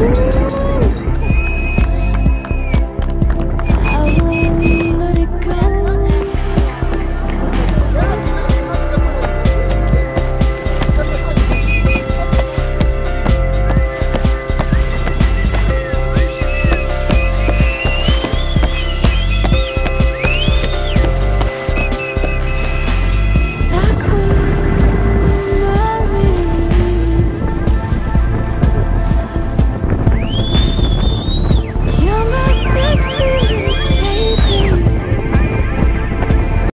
Woo!